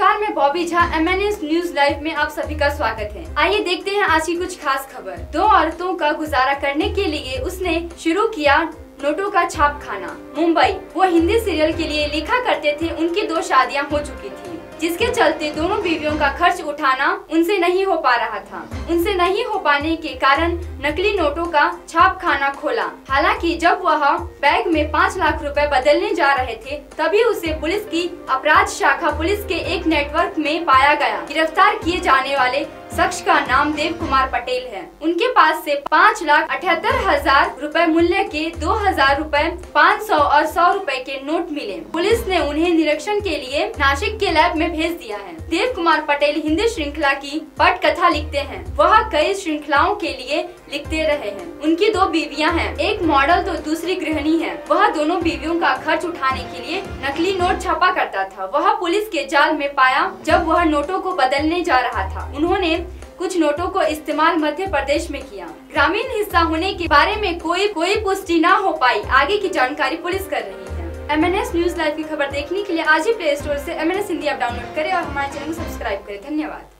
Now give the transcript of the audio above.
Bobby Jha M N S news live में आप सभी का स्वागत है। आइए देखते हैं आज की कुछ खास खबर। दो औरतों का गुजारा करने के लिए उसने शुरू किया नोटों का छाप खाना मुंबई, वो हिंदी सीरियल के लिए लिखा करते थे, उनकी दो शादियाँ हो चुकी थी। जिसके चलते दोनों बीवियों का खर्च उठाना उनसे नहीं हो पा रहा था। उनसे नहीं हो पाने के कारण नकली नोटों का छाप खाना खोला। हालाँकि जब वह बैग में पाँच लाख रुपए बदलने जा रहे थे, तभी उसे पुलिस की अपराध शाखा पुलिस के एक नेटवर्क में पाया गया। गिरफ़्तार किए जाने वाले शख्स का नाम देव कुमार पटेल है। उनके पास से पाँच लाख अठहत्तर हज़ार रूपए मूल्य के दो हज़ार रूपए, पाँच सौ और सौ रूपए के नोट मिले। पुलिस ने उन्हें निरीक्षण के लिए नासिक के लैब में भेज दिया है। देव कुमार पटेल हिंदी श्रृंखला की पट कथा लिखते हैं। वह कई श्रृंखलाओं के लिए लिखते रहे हैं। उनकी दो बीवियाँ हैं। एक मॉडल तो दूसरी गृहिणी है। वह दोनों बीवियों का खर्च उठाने के लिए नकली नोट छापा करता था। वह पुलिस के जाल में पाया जब वह नोटों को बदलने जा रहा था। उन्होंने कुछ नोटों को इस्तेमाल मध्य प्रदेश में किया। ग्रामीण हिस्सा होने के बारे में कोई कोई पुष्टि न हो पाई। आगे की जानकारी पुलिस कर रही है एस न्यूज़ लाइव की खबर देखने के लिए आज ही प्ले स्टोर से एम हिंदी ऐप डाउनलोड करें और हमारे चैनल को सब्सक्राइब करें। धन्यवाद।